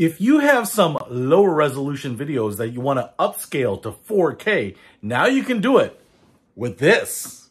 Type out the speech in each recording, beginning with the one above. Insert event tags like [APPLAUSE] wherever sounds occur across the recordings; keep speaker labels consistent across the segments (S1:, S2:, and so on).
S1: If you have some lower resolution videos that you want to upscale to 4K, now you can do it with this.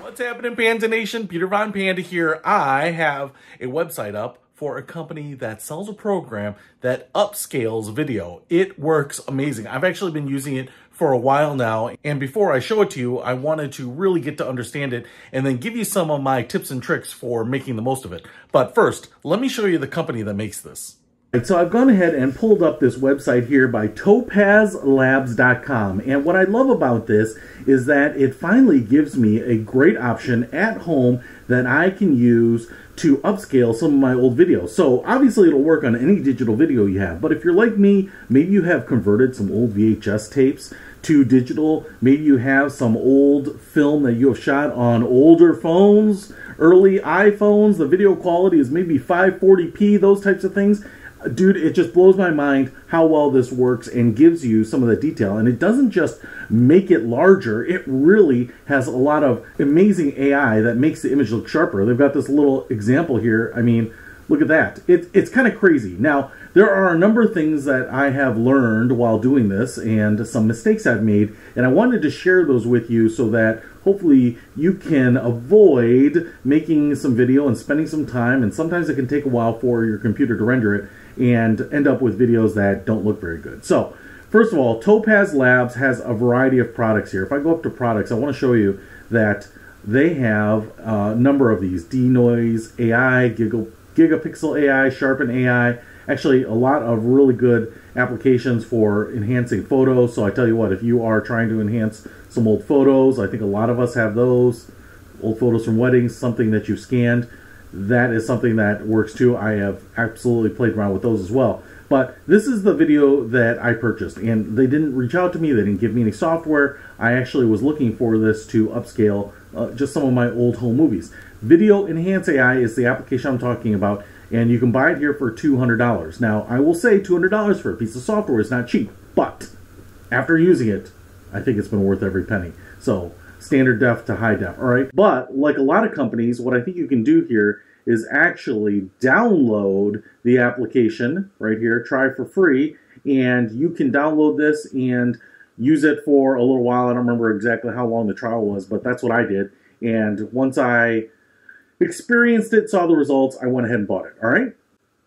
S1: What's happening, Panda Nation? Peter Von Panda here. I have a website up for a company that sells a program that upscales video. It works amazing. I've actually been using it for a while now. And before I show it to you, I wanted to really get to understand it and then give you some of my tips and tricks for making the most of it. But first, let me show you the company that makes this.
S2: So I've gone ahead and pulled up this website here by topazlabs.com. And what I love about this is that it finally gives me a great option at home that I can use to upscale some of my old videos. So obviously it'll work on any digital video you have, but if you're like me, maybe you have converted some old VHS tapes to digital, maybe you have some old film that you have shot on older phones, early iPhones, the video quality is maybe 540p, those types of things dude, it just blows my mind how well this works and gives you some of the detail. And it doesn't just make it larger, it really has a lot of amazing AI that makes the image look sharper. They've got this little example here. I mean, look at that. It, it's kind of crazy. Now, there are a number of things that I have learned while doing this and some mistakes I've made, and I wanted to share those with you so that hopefully you can avoid making some video and spending some time, and sometimes it can take a while for your computer to render it, and end up with videos that don't look very good. So, first of all, Topaz Labs has a variety of products here. If I go up to products, I want to show you that they have a number of these Denoise AI, Giga, Gigapixel AI, Sharpen AI. Actually, a lot of really good applications for enhancing photos. So I tell you what, if you are trying to enhance some old photos, I think a lot of us have those. Old photos from weddings, something that you've scanned that is something that works too. I have absolutely played around with those as well. But this is the video that I purchased, and they didn't reach out to me. They didn't give me any software. I actually was looking for this to upscale uh, just some of my old home movies. Video Enhance AI is the application I'm talking about, and you can buy it here for $200. Now, I will say $200 for a piece of software is not cheap, but after using it, I think it's been worth every penny. So standard def to high def, all right? But like a lot of companies, what I think you can do here is actually download the application right here, try for free, and you can download this and use it for a little while. I don't remember exactly how long the trial was, but that's what I did. And once I experienced it, saw the results, I went ahead and bought it, all right?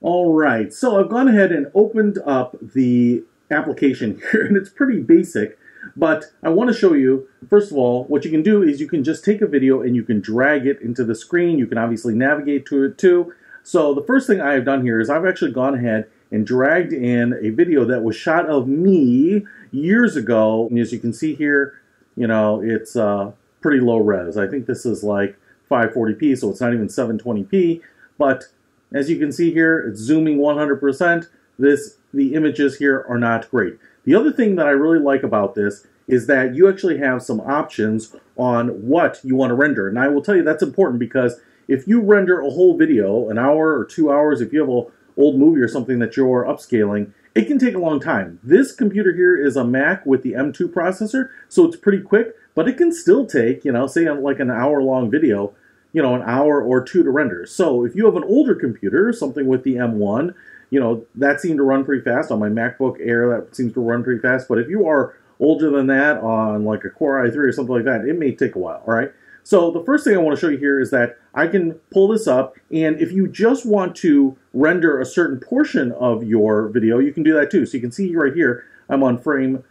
S2: All right, so I've gone ahead and opened up the application [LAUGHS] here, and it's pretty basic. But I want to show you, first of all, what you can do is you can just take a video and you can drag it into the screen. You can obviously navigate to it too. So the first thing I have done here is I've actually gone ahead and dragged in a video that was shot of me years ago. And as you can see here, you know, it's uh, pretty low res. I think this is like 540p, so it's not even 720p. But as you can see here, it's zooming 100%. This, the images here are not great. The other thing that I really like about this is that you actually have some options on what you want to render. And I will tell you that's important because if you render a whole video, an hour or two hours, if you have an old movie or something that you're upscaling, it can take a long time. This computer here is a Mac with the M2 processor, so it's pretty quick, but it can still take, you know, say like an hour long video, you know, an hour or two to render. So if you have an older computer, something with the M1, you know, that seemed to run pretty fast on my MacBook Air. That seems to run pretty fast. But if you are older than that on like a Core i3 or something like that, it may take a while. All right. So the first thing I want to show you here is that I can pull this up, and if you just want to render a certain portion of your video, you can do that too. So you can see right here, I'm on frame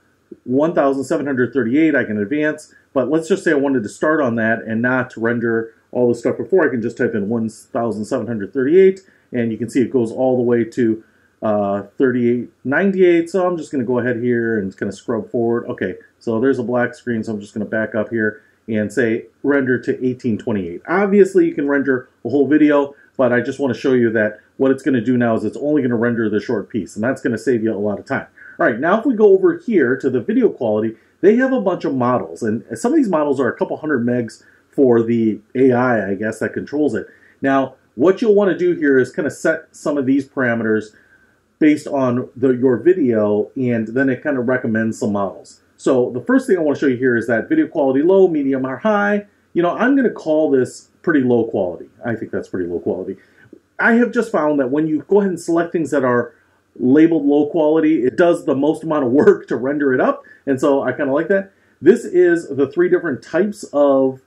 S2: 1738. I can advance, but let's just say I wanted to start on that and not render all the stuff before. I can just type in 1738 and you can see it goes all the way to uh, 3898. So I'm just going to go ahead here and kind of scrub forward. Okay, so there's a black screen, so I'm just going to back up here and say render to 1828. Obviously, you can render a whole video, but I just want to show you that what it's going to do now is it's only going to render the short piece, and that's going to save you a lot of time. All right, now if we go over here to the video quality, they have a bunch of models, and some of these models are a couple hundred megs for the AI, I guess, that controls it. Now, what you'll want to do here is kind of set some of these parameters based on the, your video, and then it kind of recommends some models. So the first thing I want to show you here is that video quality low, medium, or high. You know, I'm going to call this pretty low quality. I think that's pretty low quality. I have just found that when you go ahead and select things that are labeled low quality, it does the most amount of work to render it up. And so I kind of like that. This is the three different types of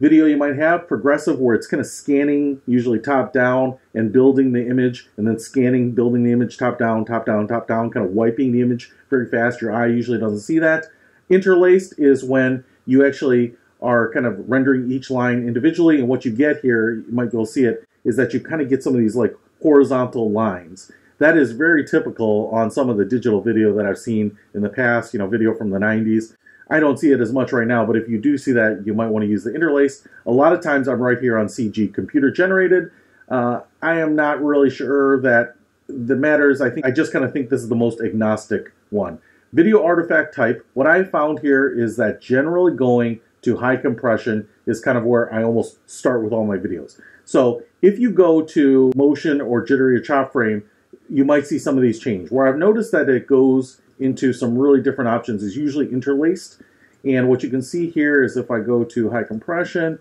S2: video you might have. Progressive, where it's kind of scanning, usually top down, and building the image, and then scanning, building the image top down, top down, top down, kind of wiping the image very fast. Your eye usually doesn't see that. Interlaced is when you actually are kind of rendering each line individually, and what you get here, you might go see it, is that you kind of get some of these like horizontal lines. That is very typical on some of the digital video that I've seen in the past, you know, video from the 90s. I don't see it as much right now, but if you do see that, you might want to use the interlace. A lot of times I'm right here on CG computer generated. Uh, I am not really sure that the matters. I think I just kind of think this is the most agnostic one. Video artifact type, what I found here is that generally going to high compression is kind of where I almost start with all my videos. So if you go to motion or jittery or chop frame, you might see some of these change. Where I've noticed that it goes into some really different options is usually interlaced. And what you can see here is if I go to high compression,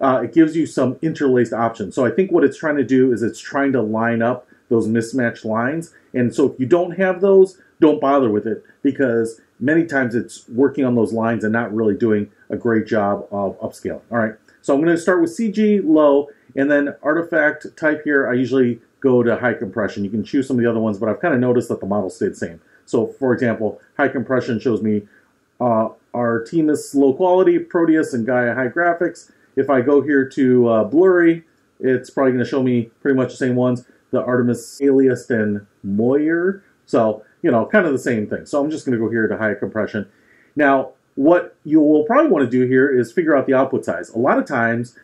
S2: uh, it gives you some interlaced options. So I think what it's trying to do is it's trying to line up those mismatched lines. And so if you don't have those, don't bother with it because many times it's working on those lines and not really doing a great job of upscaling. All right, so I'm going to start with CG low and then artifact type here. I usually go to high compression. You can choose some of the other ones, but I've kind of noticed that the model stayed the same. So for example, high compression shows me uh, Artemis low quality, Proteus and Gaia high graphics. If I go here to uh, blurry, it's probably going to show me pretty much the same ones. The Artemis Alias and Moire. So, you know, kind of the same thing. So I'm just going to go here to high compression. Now, what you will probably want to do here is figure out the output size. A lot of times,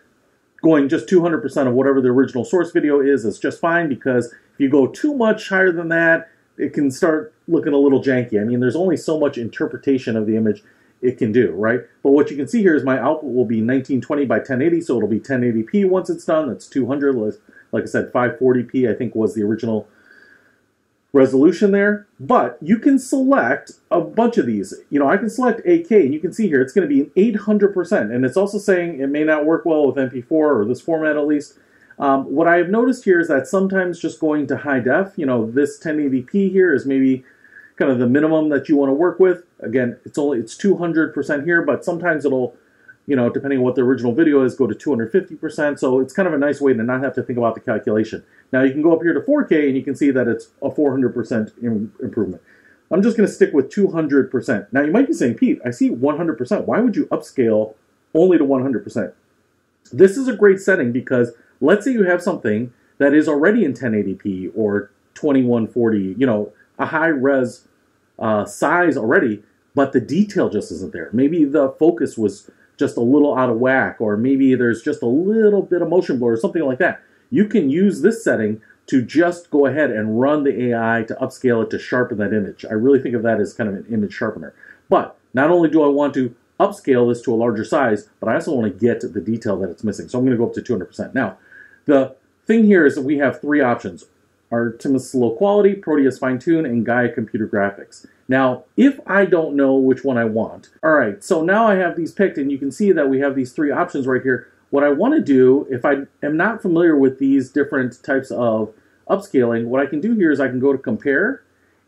S2: going just 200% of whatever the original source video is is just fine because if you go too much higher than that, it can start looking a little janky. I mean, there's only so much interpretation of the image it can do, right? But what you can see here is my output will be 1920 by 1080, so it'll be 1080p once it's done. That's 200. Like I said, 540p I think was the original resolution there. But you can select a bunch of these. You know, I can select 8K, and you can see here it's going to be an 800%. And it's also saying it may not work well with MP4 or this format at least. Um, what I have noticed here is that sometimes just going to high def, you know, this 1080p here is maybe kind of the minimum that you want to work with. Again, it's only it's 200% here, but sometimes it'll, you know, depending on what the original video is, go to 250%. So it's kind of a nice way to not have to think about the calculation. Now you can go up here to 4K and you can see that it's a 400% improvement. I'm just going to stick with 200%. Now you might be saying, Pete, I see 100%. Why would you upscale only to 100%? This is a great setting because let's say you have something that is already in 1080p or 2140, you know, a high res uh, size already, but the detail just isn't there. Maybe the focus was just a little out of whack, or maybe there's just a little bit of motion blur or something like that. You can use this setting to just go ahead and run the AI to upscale it to sharpen that image. I really think of that as kind of an image sharpener. But not only do I want to upscale this to a larger size, but I also want to get the detail that it's missing. So I'm going to go up to 200%. Now, the thing here is that we have three options. Artemis Low Quality, Proteus Fine Tune, and Gaia Computer Graphics. Now, if I don't know which one I want, all right, so now I have these picked, and you can see that we have these three options right here. What I want to do, if I am not familiar with these different types of upscaling, what I can do here is I can go to Compare,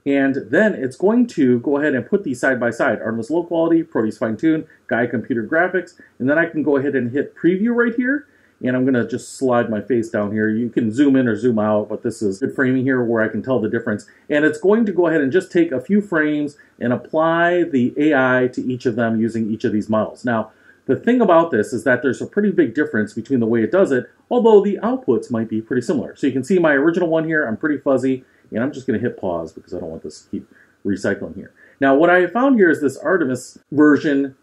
S2: and then it's going to go ahead and put these side by side. Artemis Low Quality, Proteus Fine Tune, Gaia Computer Graphics, and then I can go ahead and hit Preview right here, and I'm going to just slide my face down here. You can zoom in or zoom out, but this is good framing here where I can tell the difference. And it's going to go ahead and just take a few frames and apply the AI to each of them using each of these models. Now, the thing about this is that there's a pretty big difference between the way it does it, although the outputs might be pretty similar. So you can see my original one here, I'm pretty fuzzy, and I'm just going to hit pause because I don't want this to keep recycling here. Now, what I found here is this Artemis version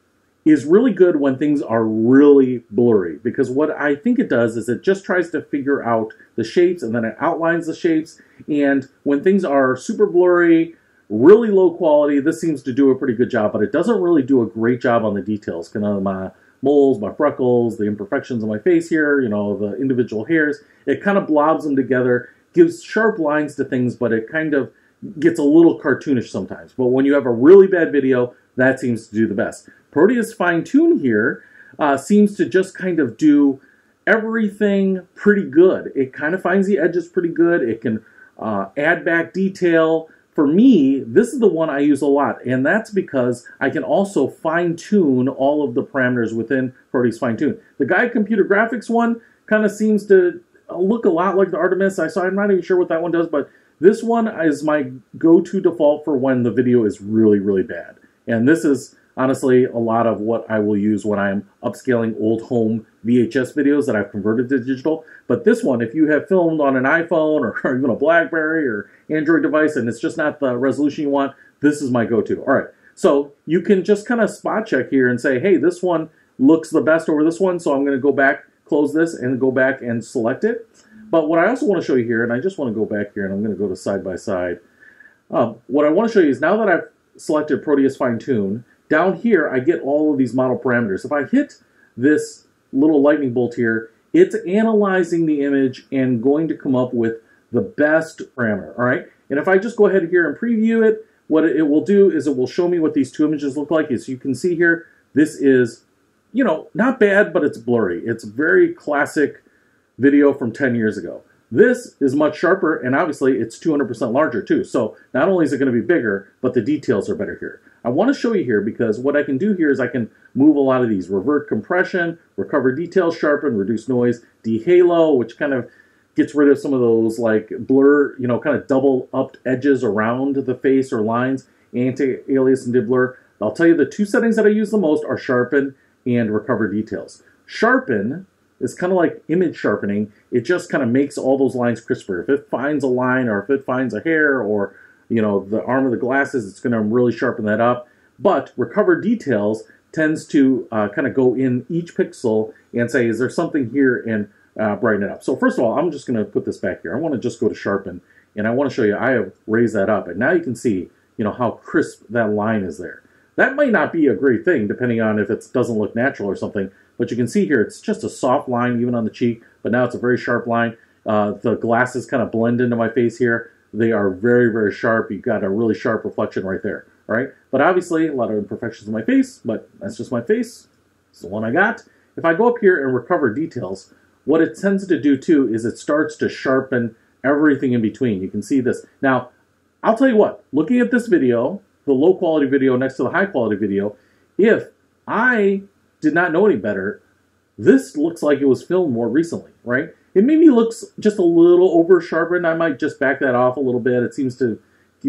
S2: is really good when things are really blurry because what I think it does is it just tries to figure out the shapes and then it outlines the shapes. And when things are super blurry, really low quality, this seems to do a pretty good job, but it doesn't really do a great job on the details. Kind of my moles, my freckles, the imperfections on my face here, you know, the individual hairs. It kind of blobs them together, gives sharp lines to things, but it kind of gets a little cartoonish sometimes. But when you have a really bad video, that seems to do the best. Proteus Fine Tune here uh, seems to just kind of do everything pretty good. It kind of finds the edges pretty good. It can uh, add back detail. For me, this is the one I use a lot, and that's because I can also fine tune all of the parameters within Proteus Fine Tune. The Gaia Computer Graphics one kind of seems to look a lot like the Artemis. I saw, I'm not even sure what that one does, but this one is my go-to default for when the video is really, really bad. And this is honestly a lot of what I will use when I'm upscaling old home VHS videos that I've converted to digital. But this one, if you have filmed on an iPhone or [LAUGHS] even a BlackBerry or Android device and it's just not the resolution you want, this is my go-to. All right, so you can just kind of spot check here and say, hey, this one looks the best over this one, so I'm going to go back, close this, and go back and select it. But what I also want to show you here, and I just want to go back here and I'm going to go to side by side. Um, what I want to show you is now that I've selected Proteus Fine Tune, down here, I get all of these model parameters. If I hit this little lightning bolt here, it's analyzing the image and going to come up with the best parameter, all right? And if I just go ahead here and preview it, what it will do is it will show me what these two images look like. As you can see here, this is, you know, not bad, but it's blurry. It's very classic video from 10 years ago. This is much sharper, and obviously it's 200% larger too. So not only is it going to be bigger, but the details are better here. I want to show you here because what I can do here is I can move a lot of these. Revert compression, recover details, sharpen, reduce noise, dehalo, which kind of gets rid of some of those like blur, you know, kind of double upped edges around the face or lines, anti-alias and blur. I'll tell you the two settings that I use the most are sharpen and recover details. Sharpen is kind of like image sharpening. It just kind of makes all those lines crisper. If it finds a line or if it finds a hair or you know, the arm of the glasses, it's going to really sharpen that up. But recover details tends to uh, kind of go in each pixel and say, is there something here and uh, brighten it up. So first of all, I'm just going to put this back here. I want to just go to sharpen and I want to show you, I have raised that up and now you can see, you know, how crisp that line is there. That might not be a great thing depending on if it doesn't look natural or something, but you can see here it's just a soft line even on the cheek, but now it's a very sharp line. Uh, the glasses kind of blend into my face here. They are very, very sharp. You've got a really sharp reflection right there. All right. But obviously, a lot of imperfections in my face, but that's just my face. It's the one I got. If I go up here and recover details, what it tends to do too is it starts to sharpen everything in between. You can see this. Now, I'll tell you what, looking at this video, the low quality video next to the high quality video, if I did not know any better, this looks like it was filmed more recently, right? It maybe looks just a little over sharpened. I might just back that off a little bit. It seems to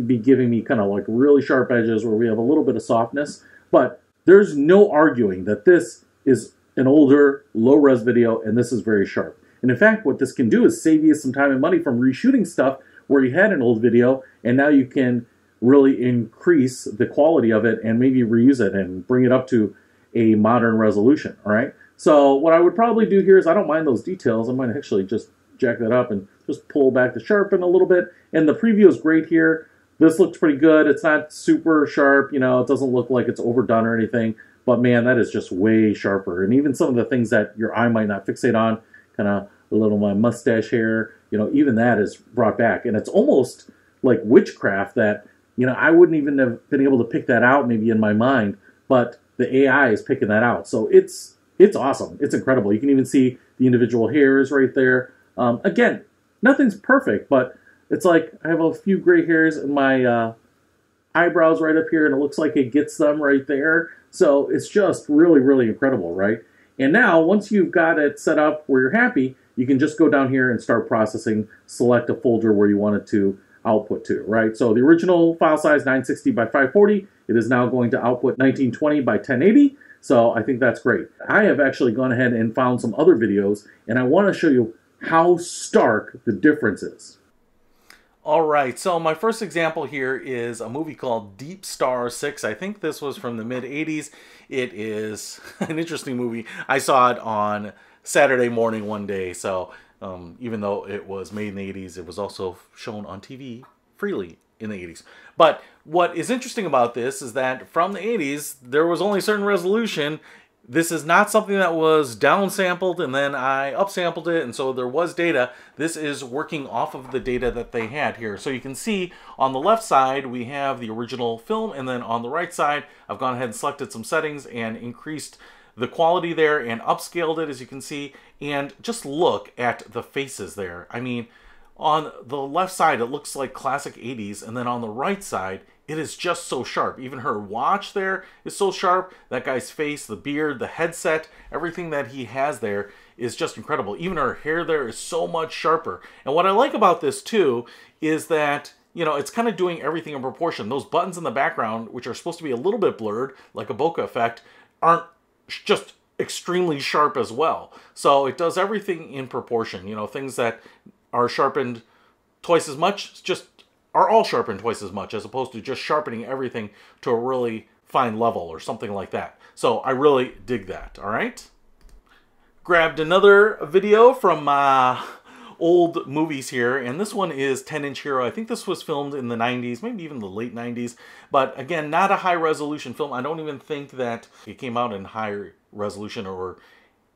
S2: be giving me kind of like really sharp edges where we have a little bit of softness. But there's no arguing that this is an older, low-res video, and this is very sharp. And in fact, what this can do is save you some time and money from reshooting stuff where you had an old video, and now you can really increase the quality of it and maybe reuse it and bring it up to a modern resolution, all right? So what I would probably do here is I don't mind those details. I might actually just jack that up and just pull back the sharpen a little bit. And the preview is great here. This looks pretty good. It's not super sharp, you know, it doesn't look like it's overdone or anything. But man, that is just way sharper. And even some of the things that your eye might not fixate on, kind of a little my mustache hair, you know, even that is brought back. And it's almost like witchcraft that, you know, I wouldn't even have been able to pick that out maybe in my mind, but the AI is picking that out. So it's it's awesome. It's incredible. You can even see the individual hairs right there. Um, again, nothing's perfect, but it's like I have a few gray hairs in my uh, eyebrows right up here, and it looks like it gets them right there. So it's just really, really incredible, right? And now, once you've got it set up where you're happy, you can just go down here and start processing, select a folder where you want it to output to, right? So the original file size 960 by 540, it is now going to output 1920 by 1080. So I think that's great. I have actually gone ahead and found some other videos, and I want to show you how stark the difference is.
S1: All right, so my first example here is a movie called Deep Star 6. I think this was from the mid 80s. It is [LAUGHS] an interesting movie. I saw it on Saturday morning one day, so um, even though it was made in the 80s, it was also shown on TV freely in the 80s. But what is interesting about this is that from the 80s, there was only certain resolution. This is not something that was downsampled and then I upsampled it, and so there was data. This is working off of the data that they had here. So you can see on the left side, we have the original film, and then on the right side, I've gone ahead and selected some settings and increased
S2: the quality there and upscaled it as you can see and just look at the faces there. I mean, on the left side it looks like classic 80s and then on the right side it is just so sharp. Even her watch there is so sharp. That guy's face, the beard, the headset, everything that he has there is just incredible. Even her hair there is so much sharper. And what I like about this too is that you know, it's kind of doing everything in proportion. Those buttons in the background, which are supposed to be a little bit blurred, like a bokeh effect, aren't just extremely sharp as well. So it does everything in proportion. You know, things that are sharpened twice as much just are all sharpened twice as much as opposed to just sharpening everything to a really fine level or something like that. So I really dig that, all right? Grabbed another video from uh, old movies here, and this one is 10 Inch Hero. I think this was filmed in the 90s, maybe even the late 90s, but again, not a high resolution film. I don't even think that it came out in high resolution or,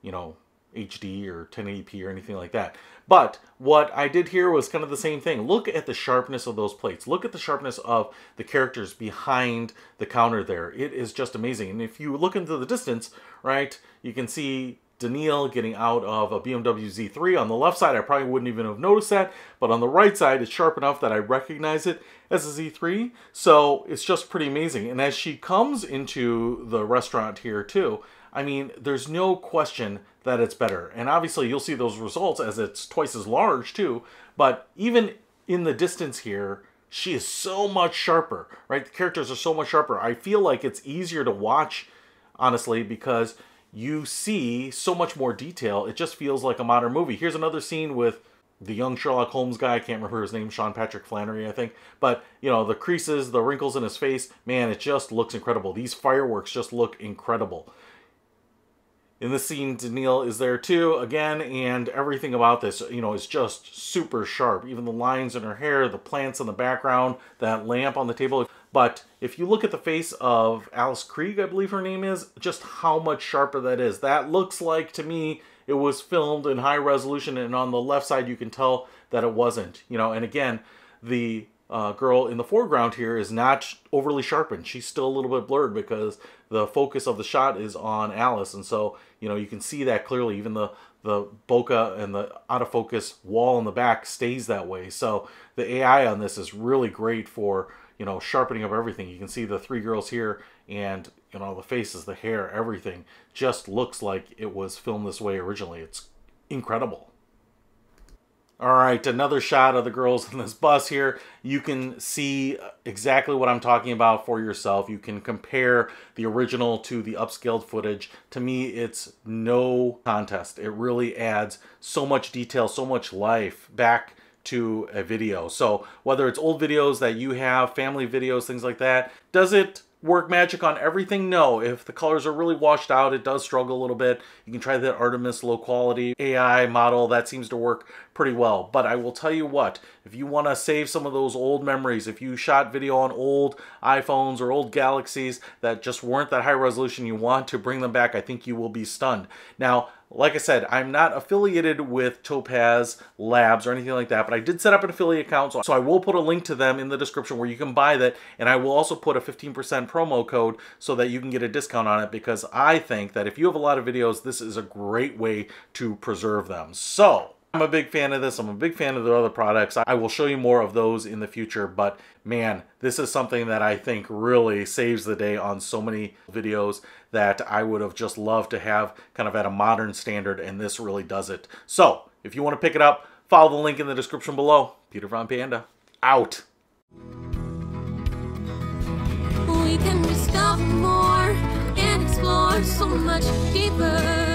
S2: you know, HD or 1080p or anything like that. But what I did here was kind of the same thing. Look at the sharpness of those plates. Look at the sharpness of the characters behind the counter there. It is just amazing. And if you look into the distance, right, you can see Danneel getting out of a BMW Z3. On the left side, I probably wouldn't even have noticed that, but on the right side, it's sharp enough that I recognize it as a Z3. So it's just pretty amazing. And as she comes into the restaurant here too, I mean, there's no question that it's better. And obviously you'll see those results as it's twice as large too. But even in the distance here, she is so much sharper, right? The characters are so much sharper. I feel like it's easier to watch, honestly, because you see so much more detail. It just feels like a modern movie. Here's another scene with the young Sherlock Holmes guy. I can't remember his name, Sean Patrick Flanery, I think. But, you know, the creases, the wrinkles in his face, man, it just looks incredible. These fireworks just look incredible. In the scene, Danneel is there too, again, and everything about this, you know, is just super sharp. Even the lines in her hair, the plants in the background, that lamp on the table. But if you look at the face of Alice Krige, I believe her name is, just how much sharper that is. That looks like, to me, it was filmed in high resolution, and on the left side, you can tell that it wasn't. You know, and again, the uh, girl in the foreground here is not overly sharpened. She's still a little bit blurred because the focus of the shot is on Alice. And so, you know, you can see that clearly. Even the, the bokeh and the out of focus wall in the back stays that way. So the AI on this is really great for, you know, sharpening up everything. You can see the three girls here and, you know, the faces, the hair, everything just looks like it was filmed this way originally. It's incredible. All right, another shot of the girls in this bus here. You can see exactly what I'm talking about for yourself. You can compare the original to the upscaled footage. To me, it's no contest. It really adds so much detail, so much life back to a video. So whether it's old videos that you have, family videos, things like that, does it work magic on everything? No. If the colors are really washed out, it does struggle a little bit. You can try the Artemis low quality AI model. That seems to work pretty well. But I will tell you what, if you want to save some of those old memories, if you shot video on old iPhones or old Galaxies that just weren't that high resolution, you want to bring them back, I think you will be stunned. Now, like I said, I'm not affiliated with Topaz Labs or anything like that, but I did set up an affiliate account, so I will put a link to them in the description where you can buy that, and I will also put a 15% promo code so that you can get a discount on it because I think that if you have a lot of videos, this is a great way to preserve them. So, I'm a big fan of this. I'm a big fan of the other products. I will show you more of those in the future, but man, this is something that I think really saves the day on so many videos that I would have just loved to have kind of at a modern standard, and this really does it. So, if you want to pick it up, follow the link in the description below. Peter Von Panda, out. We can discover more and explore so much deeper.